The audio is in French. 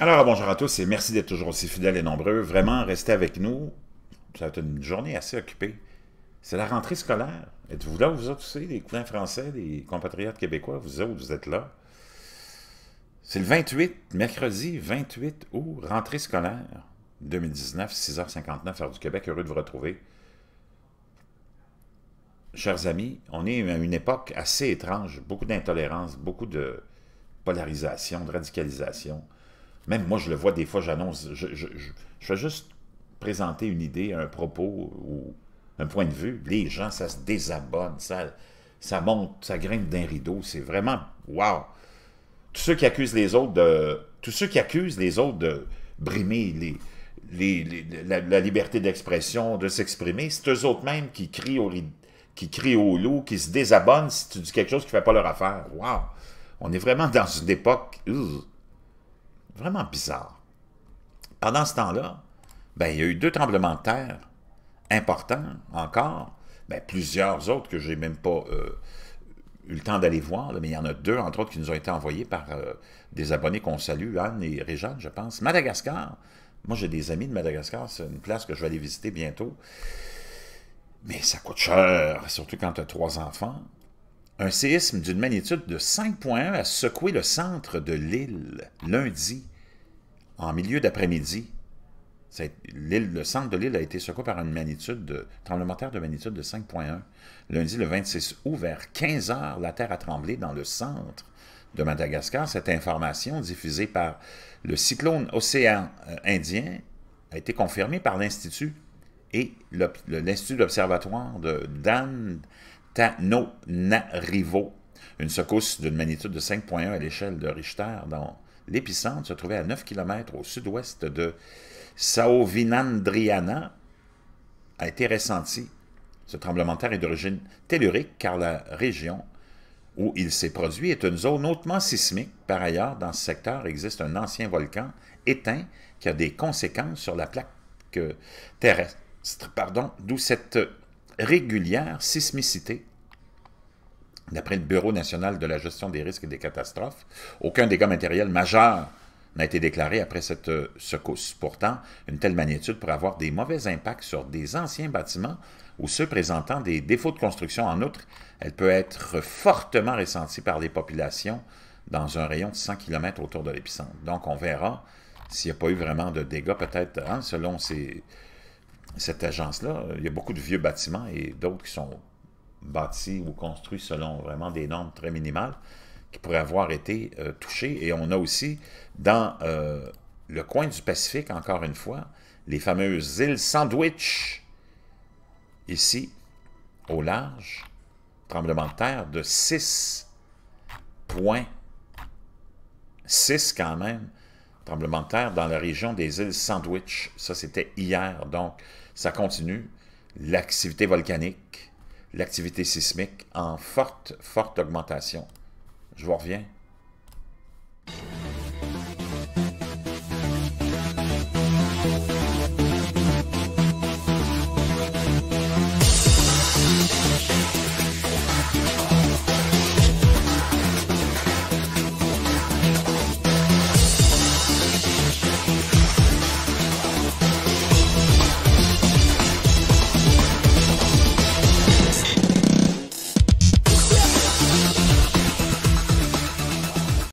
Alors, bonjour à tous et merci d'être toujours aussi fidèles et nombreux. Vraiment, restez avec nous. Ça va être une journée assez occupée. C'est la rentrée scolaire. Êtes-vous là, vous autres aussi, les cousins français, les compatriotes québécois, vous autres, vous êtes là. C'est le 28, mercredi 28 août, rentrée scolaire 2019, 6h59, heure du Québec. Heureux de vous retrouver. Chers amis, on est à une époque assez étrange, beaucoup d'intolérance, beaucoup de polarisation, de radicalisation. Même moi, je le vois des fois, j'annonce, je, fais juste présenter une idée, un propos ou un point de vue. Les gens, ça se désabonne, ça, ça monte, ça grimpe d'un rideau. C'est vraiment, wow! Tous ceux qui accusent les autres de... Tous ceux qui accusent les autres de brimer la, liberté d'expression, de s'exprimer, c'est eux autres mêmes qui crient au qui crient au loup, qui se désabonnent si tu dis quelque chose qui ne fait pas leur affaire. Wow! On est vraiment dans une époque vraiment bizarre. Pendant ce temps-là, ben, il y a eu deux tremblements de terre importants encore, ben, plusieurs autres que je n'ai même pas euh, eu le temps d'aller voir, mais il y en a deux, entre autres, qui nous ont été envoyés par euh, des abonnés qu'on salue, Anne et Réjeanne, je pense. Madagascar, moi j'ai des amis de Madagascar, c'est une place que je vais aller visiter bientôt. Mais ça coûte cher, surtout quand tu as trois enfants. Un séisme d'une magnitude de 5.1 a secoué le centre de l'île lundi, en milieu d'après-midi. Le centre de l'île a été secoué par une magnitude de de de magnitude de 5.1. Lundi, le 26 août, vers 15 heures, la terre a tremblé dans le centre de Madagascar. Cette information, diffusée par le cyclone océan euh, Indien, a été confirmée par l'Institut et l'Institut d'observatoire de Dan Tananarivo, une secousse d'une magnitude de 5.1 à l'échelle de Richter, dont l'épicentre se trouvait à 9 km au sud-ouest de Saovinandriana, a été ressenti. Ce tremblement de terre est d'origine tellurique car la région où il s'est produit est une zone hautement sismique. Par ailleurs, dans ce secteur existe un ancien volcan éteint qui a des conséquences sur la plaque terrestre, pardon, d'où cette régulière sismicité D'après le Bureau national de la gestion des risques et des catastrophes, aucun dégât matériel majeur n'a été déclaré après cette euh, secousse. Pourtant, une telle magnitude pourrait avoir des mauvais impacts sur des anciens bâtiments ou ceux présentant des défauts de construction. En outre, elle peut être fortement ressentie par les populations dans un rayon de 100 km autour de l'épicentre. Donc, on verra s'il n'y a pas eu vraiment de dégâts, peut-être, hein, selon cette agence-là. Il y a beaucoup de vieux bâtiments et d'autres qui sont bâtis ou construits selon vraiment des normes très minimales qui pourraient avoir été euh, touchés. Et on a aussi dans euh, le coin du Pacifique, encore une fois, les fameuses îles Sandwich, ici, au large, tremblement de terre de 6.6 quand même, tremblement de terre dans la région des îles Sandwich. Ça, c'était hier, donc ça continue. L'activité volcanique, l'activité sismique en forte, forte augmentation. Je vous reviens